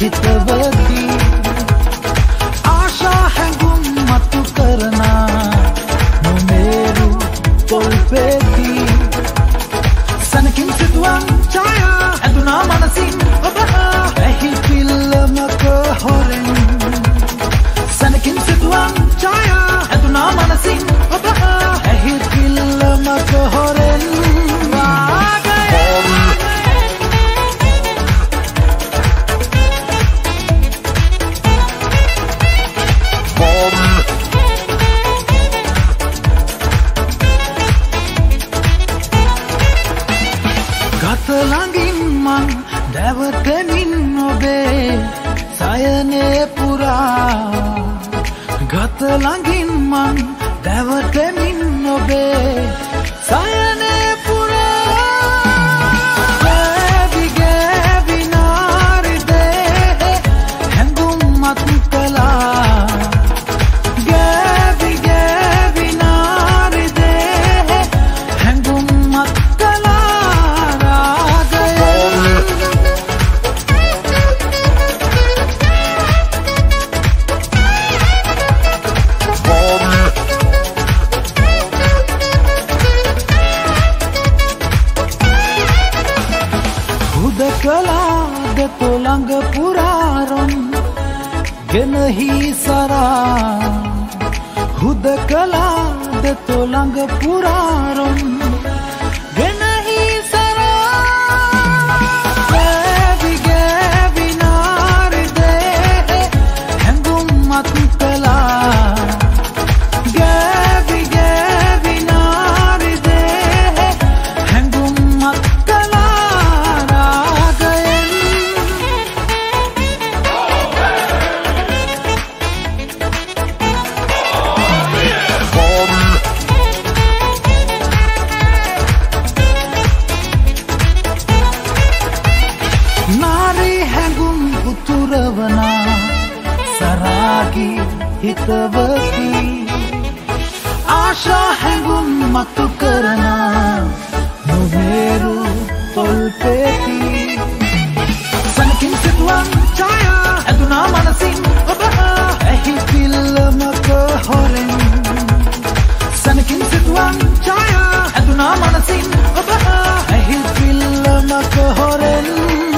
हितवती आशा है गुम मत करना मेरू तोलपेती سنكن سدوان جايا عندنا مناسين وبها هي නැවතනින් ඔබේ සයනේ පුරා. ගත ළඟින් මං දැවටමින් ඔබේ සයනේ කලාද තොළඟ පුරාරොන් ගෙනහි සරා. හුද කලාද තොළඟ පුරාරොන් යාගේ හිතවති ආශා හැඟුම් මතු කරන නොමේරු තොල්පෙති සනකින් සිතුවම් ඡායා ඇදුනා මනසින් ඔබ ඇහි පිල්ලමක හොරෙන් සනකින් සිතුවම් ඡායා ඇදුනා මනසින් ඔබ ඇහි පිල්ලමක හොරෙන්